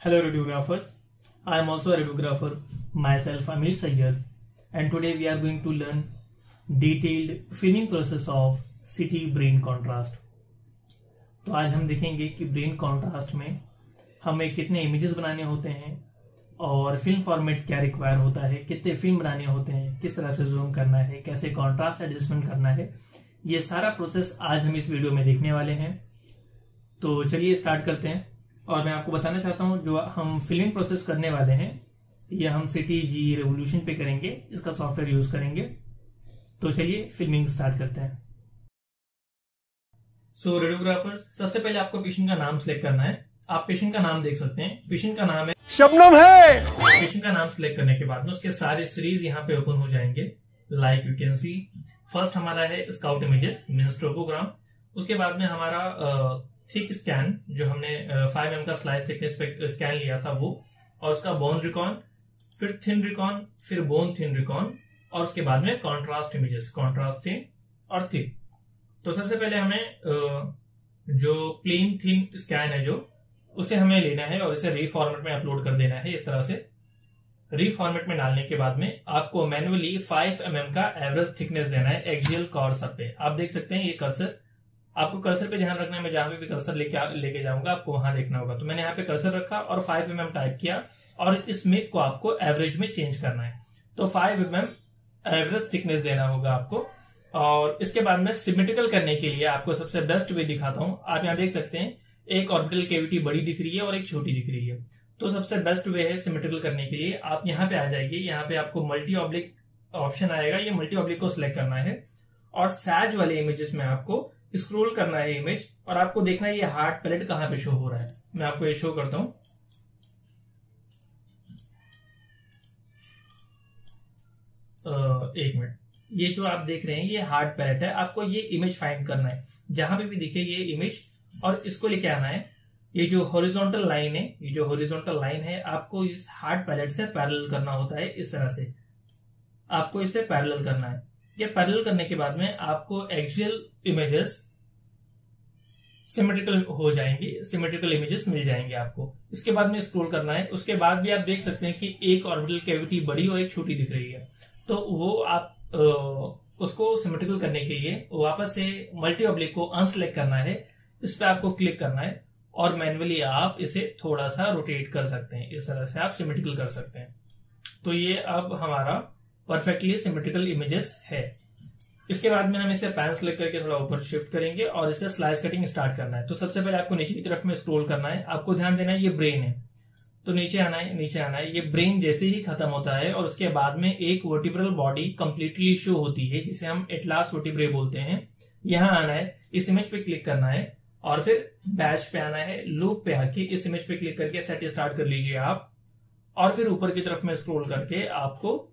Hello radiographers, I am also a radiographer, myself Amir Sayyed and today we are going to learn detailed filming process of CT brain contrast. तो आज हम देखेंगे कि brain contrast में हमें कितने images बनाने होते हैं और फ़िल्म फॉर्मेट क्या रिक्वायर होता है कितने फ़िल्म बनाने होते हैं किस तरह से जूम करना है कैसे कॉन्ट्रास्ट एडजस्टमेंट करना है ये सारा प्रोसेस आज हम इस वीडियो में देखने वाले हैं। तो चलिए स्टार्ट करते हैं। और मैं आपको बताना चाहता हूँ जो हम फिल्मिंग प्रोसेस करने वाले हैं ये हम सिटी जी रेवोल्यूशन पे करेंगे इसका सॉफ्टवेयर यूज़ करेंगे। तो चलिए फिल्मिंग स्टार्ट करते हैं। सो so, रेडियोग्राफर्स सबसे पहले आपको पेशेंट का नाम सिलेक्ट करना है। आप पेशेंट का नाम देख सकते हैं। पेशेंट का नाम है शबनम है। पेशेंट का नाम सिलेक्ट करने के बाद में उसके सारे सीरीज़ यहाँ पे ओपन हो जाएँगे। Like you can see first हमारा है स्काउट इमेजेस मिनस्ट्रोपोग्राम उसके बाद में हमारा थिक स्कैन जो हमने फाइव एम का स्लाइस थिकनेस पे स्कैन लिया था वो, और उसका बोन रिकॉन फिर थिन रिकॉन फिर बोन थिन रिकॉन और उसके बाद में कॉन्ट्रास्ट इमेजेस कॉन्ट्रास्ट थिन और थिक तो सबसे पहले हमें जो प्लेन थिन स्कैन है जो, उसे हमें लेना है और इसे रीफॉर्मेट में अपलोड कर देना है, इस तरह से। रीफॉर्मेट में डालने के बाद में आपको मैनुअली 5 एम mm का एवरेज थिकनेस देना है एक्जियल कर्सर पे। आप देख सकते हैं ये कर्सर आपको कर्सर पे ध्यान रखना है, मैं जहाँ पे भी कर्सर लेके लेके जाऊँगा, आपको वहाँ देखना होगा। तो मैंने यहाँ पे कर्सर रखा और 5 एम mm टाइप किया और इस मिक को आपको एवरेज में चेंज करना है। तो 5 एम mm एवरेज थिकनेस देना होगा आपको और इसके बाद में सिमेट्रिकल करने के लिए आपको सबसे बेस्ट वे दिखाता हूँ। आप यहाँ देख सकते हैं, एक ऑर्बिटल केविटी बड़ी दिख रही है और एक छोटी दिख रही है। तो सबसे बेस्ट वे है सिमेट्रिकल करने के लिए। आप यहाँ पे आ जाइए, यहाँ पे आपको मल्टी ऑब्लिक ऑप्शन आएगा। ये मल्टी ऑब्लिक को सिलेक्ट करना है और सैज वाले इमेजेस में आपको स्क्रोल करना है इमेज और आपको देखना है ये हार्ट पैलेट कहाँ पे शो हो रहा है। मैं आपको ये शो करता हूँ। एक मिनट। ये जो आप देख रहे हैं, ये हार्ड पैलेट है। आपको ये इमेज फाइंड करना है। जहाँ पे भी दिखे ये इमेज और इसको लेके आना है। ये जो हॉरिजॉन्टल लाइन है, ये जो हॉरिजॉन्टल लाइन है, आपको इस हार्ड पैलेट से पैरेलल करना होता है इस तरह से। आपको इसे पैरेलल करना है। ये पैरेलल करने के बाद में आपको एक्सियल इमेजेस सिमेट्रिकल हो जाएँगे सिमेट्रिकल इमेजेस मिल जाएँगे आपको। इसके बाद में स्क्रॉल करना है। उसके बाद भी आप देख सकते हैं कि एक ऑर्बिटल कैविटी बड़ी और एक छोटी दिख रही है। तो वो आप आ, उसको सिमेट्रिकल करने के लिए वापस से मल्टी ऑब्लिक को अनसेलेक्ट करना है। इस पर आपको क्लिक करना है और मैनुअली आप इसे थोड़ा सा रोटेट कर सकते हैं। इस तरह से आप सिमेट्रिकल कर सकते हैं। तो ये अब हमारा परफेक्टली सिमेट्रिकल इमेजेस है। इसके बाद में हम इसे पैन सेलेक्ट करके थोड़ा ऊपर शिफ्ट करेंगे और इसे स्लाइस कटिंग स्टार्ट करना है। तो सबसे पहले आपको नीचे की तरफ़ में स्क्रोल करना है। आपको ध्यान देना है, ये ब्रेन है। तो नीचे आना है, नीचे आना है। ये ब्रेन जैसे ही खत्म होता है और उसके बाद में एक वर्टिब्रल बॉडी कंप्लीटली शो होती है, जिसे हम एटलास वर्टिब्रे बोलते हैं। यहाँ आना है, इस इमेज पे क्लिक करना है और फिर बैच पे आना है। लूप पे आके इस इमेज पे क्लिक करके सेट स्टार्ट कर लीजिए आप। और फिर ऊपर की तरफ़ में स्क्रोल करके आपको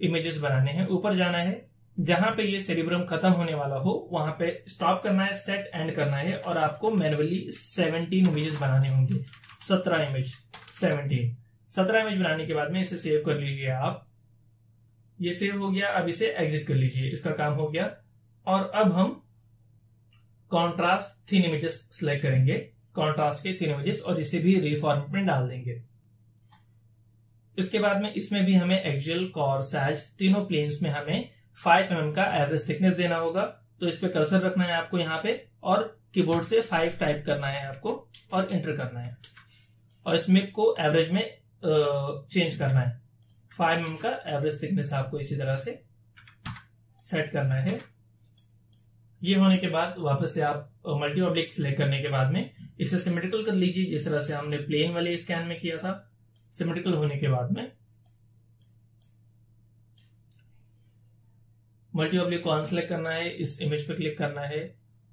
इमेजेस बनाने हैं। ऊपर जाना है। जहाँ पे ये सेरिब्रम खत्म होने वाला हो, वहाँ पे स्टॉप करना है सेट एंड करना है और आपको मैनुअली 17 इमेजेस बनाने होंगे। 17 इमेज 17 17 इमेज बनाने के बाद में इसे सेव कर लीजिए आप। ये सेव हो गया, अब इसे एग्जिट कर लीजिए। इसका काम हो गया। और अब हम कॉन्ट्रास्ट थीन इमेजेस सिलेक्ट करेंगे। कॉन्ट्रास्ट के थीन इमेजेस और इसे भी रिफॉर्मेट में डाल देंगे। इसके बाद में इसमें भी हमें एक्सियल कॉर सैज तीनों प्लेन्स में हमें 5 एम mm का एवरेज थिकनेस देना होगा। तो इस पे कर्सर रखना है आपको यहाँ पे और कीबोर्ड से 5 टाइप करना है आपको और एंटर करना है। और इसमें को एवरेज में चेंज करना है। फाइव एम का एवरेज थिकनेस आपको इसी तरह से सेट करना है। ये होने के बाद वापस से आप मल्टी ऑब्लिक सिलेक्ट करने के बाद में इसे सिमेट्रिकल कर लीजिए, जिस तरह से हमने प्लेन वाले स्कैन में किया था। सिमेट्रिकल होने के बाद में मल्टी ऑब्लिक को अनसेलेक्ट करना है, इस इमेज पे क्लिक करना है,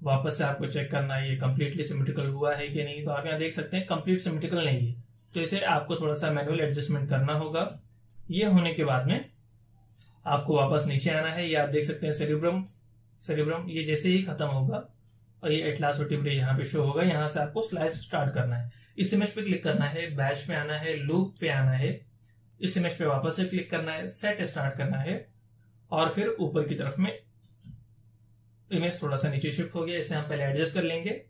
वापस से आपको चेक करना है, ये कंप्लीटली सिमेट्रिकल हुआ है कि नहीं तो आप यहाँ देख सकते हैं कंप्लीट सिमेट्रिकल नहीं है। तो इसे आपको थोड़ा सा मैनुअल एडजस्टमेंट करना होगा। ये होने के बाद में आपको वापस नीचे आना है, ये आप देख सकते हैं सेरिब्रम सेरिब्रम ये जैसे ही खत्म होगा, और ये एटलास वर्टिब्रे यहाँ पे शो होगा, यहाँ से आपको स्लाइस स्टार्ट करना है। इस इमेज पे क्लिक करना है बैच पे आना है लूप पे आना है, इस इमेज पे वापस से क्लिक करना है सेट स्टार्ट करना है और फिर ऊपर की तरफ़ में इमेज थोड़ा सा नीचे शिफ्ट हो गया, इसे हम पहले एडजस्ट कर लेंगे,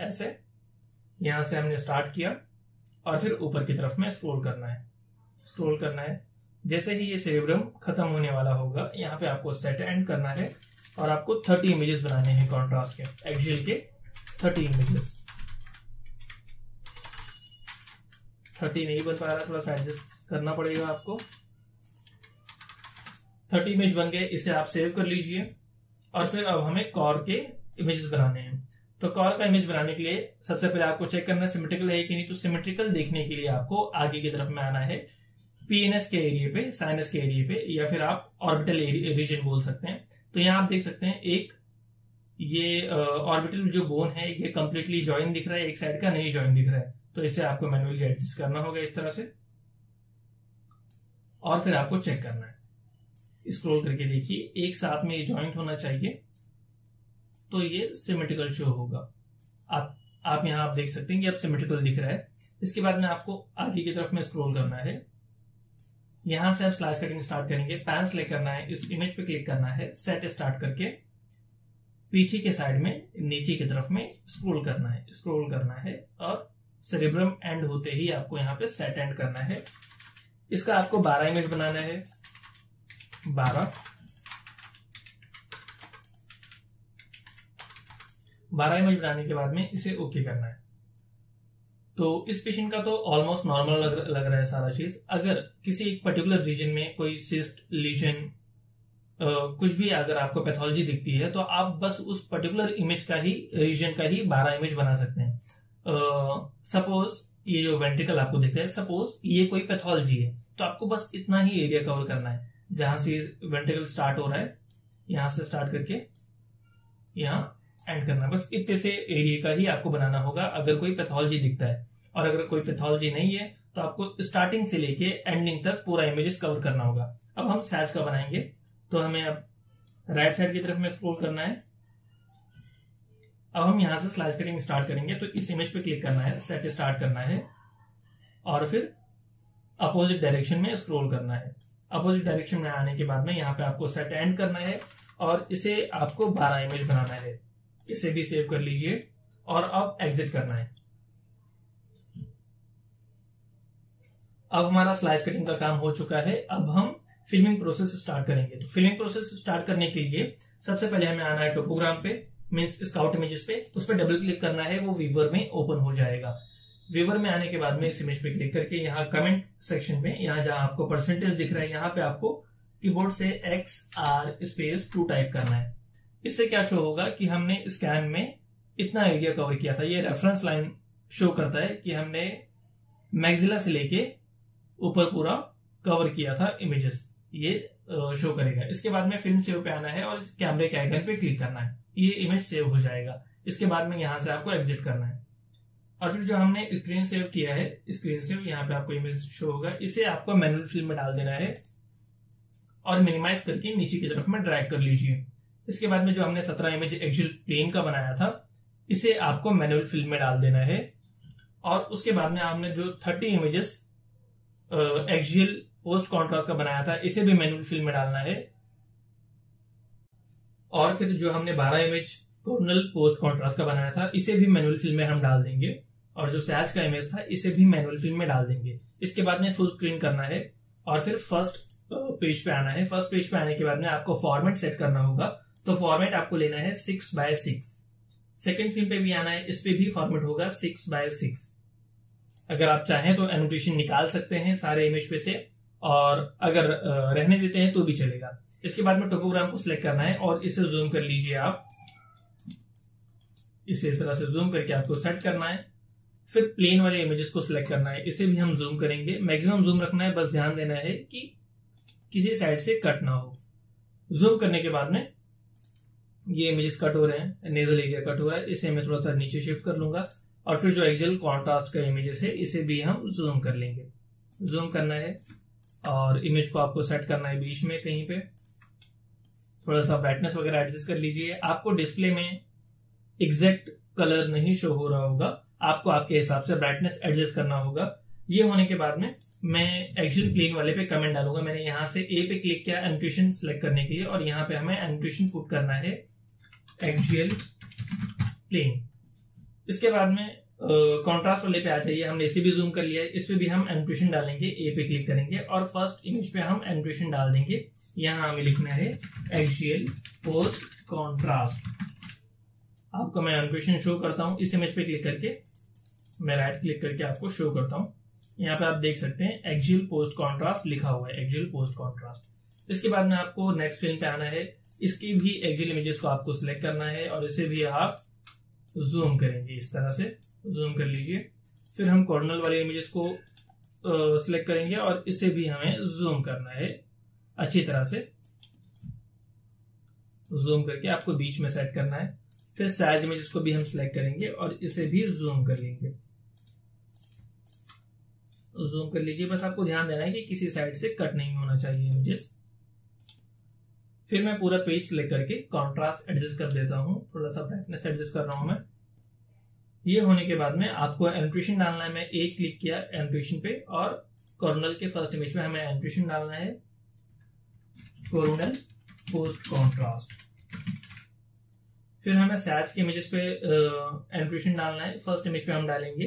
ऐसे, यहाँ से हमने स्टार्ट किया और फिर ऊपर की तरफ़ में स्क्रोल करना है स्क्रोल करना है, जैसे ही ये सेरेब्रम खत्म होने वाला होगा, यहाँ पे आपको सेट एंड करना है और आपको 30 इमेजेस बनाने हैं कॉन्ट्रास्ट के एक्सियल के 30 इमेजेस 30 नहीं बन पा रहा थोड़ा सा एडजस्ट करना पड़ेगा आपको। 30 इमेज बन गए, इसे आप सेव कर लीजिए। और फिर अब हमें कॉर के इमेजेस बनाने हैं। तो कॉर का इमेज बनाने के लिए सबसे पहले आपको चेक करना है सिमेट्रिकल है कि नहीं? तो सिमेट्रिकल देखने के लिए आपको आगे की तरफ़ में आना है। पीएनएस के एरिया पे साइनस के एरिया पे, या फिर आप ऑर्बिटल रीजन बोल सकते हैं। तो यहाँ आप देख सकते हैं, एक ये ऑर्बिटल जो बोन है, ये कंप्लीटली ज्वाइन दिख रहा है, एक साइड का नहीं ज्वाइन दिख रहा है। तो इसे आपको मैनुअली एडजस्ट करना होगा इस तरह से। और फिर आपको चेक करना है। स्क्रॉल करके देखिए, एक साथ में ये ज्वाइंट होना चाहिए तो ये सिमेट्रिकल शो होगा। आप आप यहाँ आप देख सकते हैं कि अब सिमेट्रिकल दिख रहा है। इसके बाद में आपको आगे की तरफ़ में स्क्रॉल करना है। यहाँ से आप स्लाइस कटिंग स्टार्ट करेंगे पैन सेलेक्ट करना है, इस इमेज पे क्लिक करना है सेट स्टार्ट करके पीछे के साइड में, नीचे की तरफ़ में स्क्रॉल करना है स्क्रॉल करना है, और सेरेब्रम एंड होते ही आपको यहाँ पे सेट एंड करना है। इसका आपको 12 इमेज बनाना है। 12 12 इमेज बनाने के बाद में इसे ओके करना है। तो इस पेशेंट का तो ऑलमोस्ट नॉर्मल लग, लग रहा है सारा चीज़। अगर किसी एक पर्टिकुलर रीजन में कोई सिस्ट लीजन कुछ भी अगर आपको पैथोलॉजी दिखती है तो आप बस उस पर्टिकुलर इमेज का ही रीजन का ही बारह इमेज बना सकते हैं। सपोज़ ये जो वेंट्रिकल आपको दिखता है सपोज़ ये कोई पैथोलॉजी है तो आपको बस इतना ही एरिया कवर करना है। जहाँ से वेंट्रिकल स्टार्ट हो रहा है, यहाँ से स्टार्ट करके यहाँ एंड करना है। बस इतने से एरिया का ही आपको बनाना होगा, अगर कोई पैथोलॉजी दिखता है। और अगर कोई पैथोलॉजी नहीं है तो आपको स्टार्टिंग से लेके एंडिंग तक पूरा इमेजेस कवर करना होगा। अब हम सैच का बनाएँगे तो हमें अब राइट साइड की तरफ़ में स्क्रोल करना है। अब हम यहाँ से स्लाइस कटिंग स्टार्ट करेंगे तो इस इमेज पे क्लिक करना है सेट स्टार्ट करना है, और फिर अपोजिट डायरेक्शन में स्क्रोल करना है। अपोजिट डायरेक्शन में आने के बाद में यहाँ पे आपको सेट एंड करना है, और इसे आपको 12 इमेज बनाना है। इसे भी सेव कर लीजिए, और अब एग्जिट करना है। अब हमारा स्लाइस कटिंग का काम हो चुका है। अब हम फिल्मिंग प्रोसेस स्टार्ट करेंगे। तो फिल्मिंग प्रोसेस स्टार्ट करने के लिए सबसे पहले हमें आना है टोपोग्राम पे। मीन्स स्काउट इमेजेस पे, उस पर डबल क्लिक करना है, वो वीवर में ओपन हो जाएगा। वीवर में आने के बाद में इस इमेज पे क्लिक करके यहाँ कमेंट सेक्शन में, यहाँ जहाँ आपको परसेंटेज दिख रहा है, यहाँ पे आपको कीबोर्ड से X R space two type करना है। इससे क्या शो होगा कि हमने स्कैन में इतना एरिया कवर किया था। ये रेफरेंस लाइन शो करता है कि हमने मैग्जिला से लेके ऊपर पूरा कवर किया था इमेजेस ये शो करेगा। इसके बाद में फ़िल्म सेव पे आना है और कैमरे के आइकन पे क्लिक करना है। ये इमेज सेव हो जाएगा। इसके बाद में यहाँ से आपको एग्जिट करना है। और फिर जो हमने स्क्रीन सेव किया है स्क्रीन सेव यहाँ पे आपको इमेज शो होगा। इसे आपको मैनुअल फ़िल्म में डाल देना है और मिनिमाइज करके नीचे की तरफ़ में ड्रैग कर लीजिए। इसके बाद में जो हमने सत्रह इमेज एक्चुअल प्लेन का बनाया था, इसे आपको मैनुअल फ़िल्म में डाल देना है। और उसके बाद में आपने जो thirty images axial post contrast का बनाया था, इसे भी मैनुअल फ़िल्म में डालना है। और फिर जो हमने 12 इमेज कॉर्नल पोस्ट कॉन्ट्रास्ट का बनाया था, इसे भी मैनुअल फ़िल्म में हम डाल देंगे। और जो सैच का इमेज था, इसे भी मैनुअल फ़िल्म में डाल देंगे। इसके बाद में फुल स्क्रीन करना है और फिर फ़र्स्ट पेज पे आना है। फ़र्स्ट पेज पे आने के बाद में आपको फॉर्मेट सेट करना होगा। तो फॉर्मेट आपको लेना है six by six second film पे भी आना है, इस पे भी फॉर्मेट होगा सिक्स बाय सिक्स अगर आप चाहें तो एनोटेशन निकाल सकते हैं सारे इमेज पे से और अगर रहने देते हैं तो भी चलेगा। इसके बाद में टोपोग्राम को सिलेक्ट करना है और इसे जूम कर लीजिए आप। इसे इस तरह से जूम करके आपको सेट करना है। फिर प्लेन वाले इमेजेस को सिलेक्ट करना है। इसे भी हम जूम करेंगे। मैक्सिमम जूम रखना है। बस ध्यान देना है कि किसी साइड से कट ना हो। जूम करने के बाद में ये इमेजेस कट हो रहे हैं। नेजल एरिया कट हो रहा है। इसे मैं थोड़ा सा नीचे शिफ्ट कर लूँगा। और फिर जो एक्जल कॉन्ट्रास्ट का इमेजेस है, इसे भी हम जूम कर लेंगे। जूम करना है और इमेज को आपको सेट करना है बीच में कहीं पे। थोड़ा सा ब्राइटनेस वगैरह एडजस्ट कर लीजिए। आपको डिस्प्ले में एग्जैक्ट कलर नहीं शो हो रहा होगा। आपको आपके हिसाब से ब्राइटनेस एडजस्ट करना होगा। ये होने के बाद में मैं एक्चुअल प्लेन वाले पे कमेंट डालूँगा। मैंने यहाँ से ए पे क्लिक किया एनोटेशन सेलेक्ट करने के लिए और यहाँ पे हमें एनोटेशन पुट करना है। एक्चुअल प्लेन इसके बाद में कॉन्ट्रास्ट वाले पे आ जाइए। हमने इसे भी जूम कर लिया है। इस पे भी हम एनोटेशन डालेंगे। ए पे क्लिक करेंगे और फ़र्स्ट इमेज पे हम एनोटेशन डाल देंगे। यहाँ हमें लिखना है एक्सियल पोस्ट कॉन्ट्रास्ट आपको मैं एनोटेशन शो करता हूँ। इस इमेज पे क्लिक करके मैं राइट क्लिक करके आपको शो करता हूँ। यहाँ पे आप देख सकते हैं एक्जियल पोस्ट कॉन्ट्रास्ट लिखा हुआ है एक्जियल पोस्ट कॉन्ट्रास्ट इसके बाद में आपको नेक्स्ट फ़िल्म पे आना है। इसकी भी एक्जियल इमेजेस को आपको सिलेक्ट करना है और इसे भी आप जूम करेंगे। इस तरह से जूम कर लीजिए। फिर हम कॉर्नल वाले इमेजेस को सिलेक्ट करेंगे और इसे भी हमें जूम करना है। अच्छी तरह से जूम करके आपको बीच में सेट करना है। फिर साइज़ इमेजेस को भी हम सिलेक्ट करेंगे और इसे भी जूम कर लेंगे। जूम कर लीजिए। बस आपको ध्यान देना है कि किसी साइड से कट नहीं होना चाहिए इमेजेस फिर मैं पूरा पेज सिलेक्ट करके कॉन्ट्रास्ट एडजस्ट कर देता हूँ। थोड़ा सा ब्राइटनेस एडजस्ट कर रहा हूँ मैं। ये होने के बाद में आपको एंट्रेशन डालना है। मैं एक क्लिक किया एंट्रेशन पे और कॉर्नल के फ़र्स्ट इमेज में हमें एंट्रेशन डालना है। कोरोनल पोस्ट कॉन्ट्रास्ट फिर हमें सैच के इमेजेस पे एंट्रेशन डालना है। फ़र्स्ट इमेज पे हम डालेंगे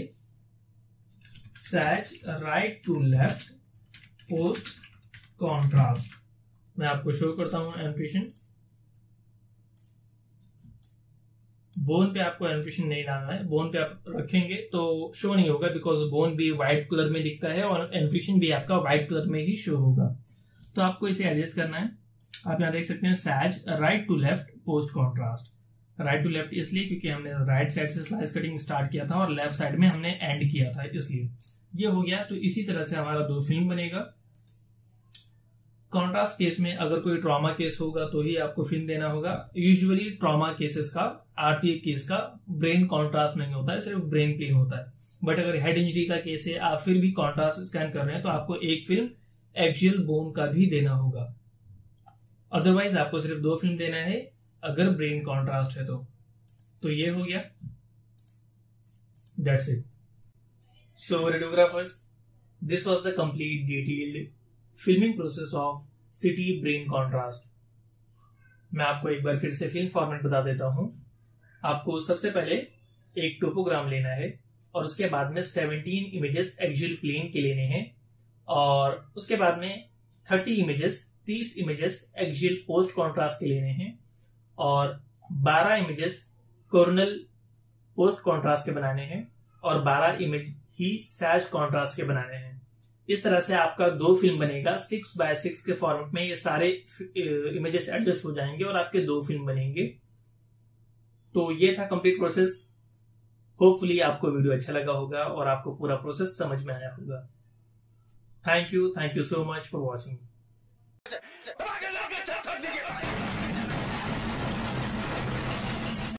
Sachs right to left post contrast मैं आपको शो करता हूँ एंट्रेशन बोन पे आपको एनिमेशन नहीं डालना है। बोन पे आप रखेंगे तो शो नहीं होगा बिकॉज़ बोन भी व्हाइट कलर में दिखता है और एनिमेशन भी आपका व्हाइट कलर में ही शो होगा। तो आपको इसे एडजस्ट करना है। आप यहाँ देख सकते हैं सैज right to left post contrast right to left इसलिए क्योंकि हमने राइट साइड से स्लाइस कटिंग स्टार्ट किया था और लेफ़्ट साइड में हमने एंड किया था इसलिए। ये हो गया तो इसी तरह से हमारा दो फ़िल्म बनेगा। कॉन्ट्रास्ट केस में अगर कोई ट्रॉमा केस होगा तो ही आपको फ़िल्म देना होगा। यूजुअली ट्रॉमा केसेस का आरटीए केस का ब्रेन कॉन्ट्रास्ट नहीं होता है, सिर्फ़ ब्रेन प्लेन होता है। बट अगर हेड इंजरी का केस है, आप फिर भी कॉन्ट्रास्ट स्कैन कर रहे हैं तो आपको एक फ़िल्म एक्सियल बोन का भी देना होगा। अदरवाइज़ आपको सिर्फ़ दो फ़िल्म देना है, अगर ब्रेन कॉन्ट्रास्ट है तो। तो ये हो गया। That's it so radiographers this was the complete detailed filming process of CT brain contrast मैं आपको एक बार फिर से फ़िल्म फॉर्मेट बता देता हूँ। आपको सबसे पहले एक टोपोग्राम लेना है, और उसके बाद में 17 इमेजेस एक्जुअल प्लेन के लेने हैं। और उसके बाद में 30 images 30 images axial post contrast के लेने हैं और 12 इमेजेस कोर्नल पोस्ट कॉन्ट्रास्ट के बनाने हैं और 12 इमेज ही सैज कॉन्ट्रास्ट के बनाने हैं। इस तरह से आपका दो फ़िल्म बनेगा सिक्स बाय सिक्स के फॉर्मेट में ये सारे इमेजेस एडजस्ट हो जाएँगे और आपके दो फ़िल्म बनेंगे। तो ये था कंप्लीट प्रोसेस होपफुली आपको वीडियो अच्छा लगा होगा और आपको पूरा प्रोसेस समझ में आया होगा। Thank you. Thank you so much for watching.